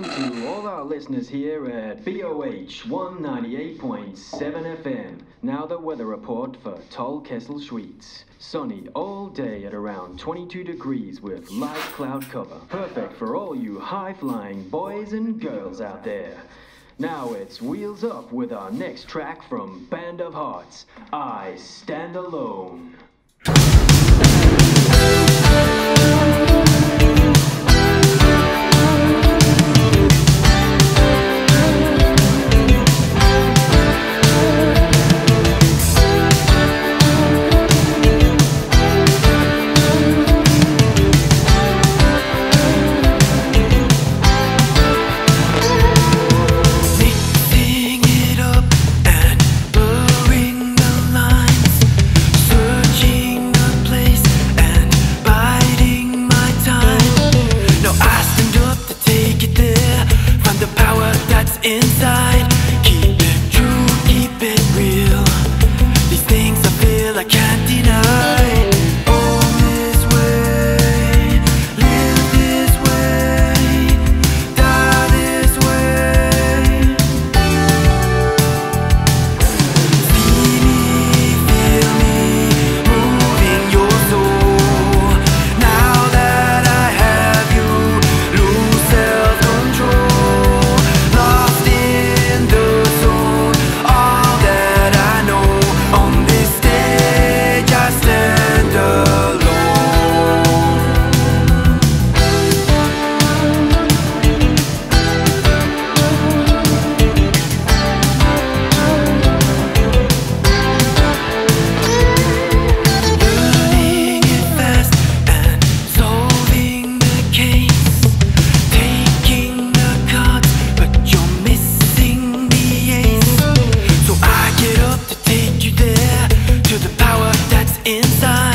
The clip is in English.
morning to all our listeners here at BOH 198.7 FM. Now the weather report for Tollkessel Suites. Sunny all day at around 22 degrees with light cloud cover. Perfect for all you high-flying boys and girls out there. Now it's wheels up with our next track from Band of Hearts, I Stand Alone. inside. inside.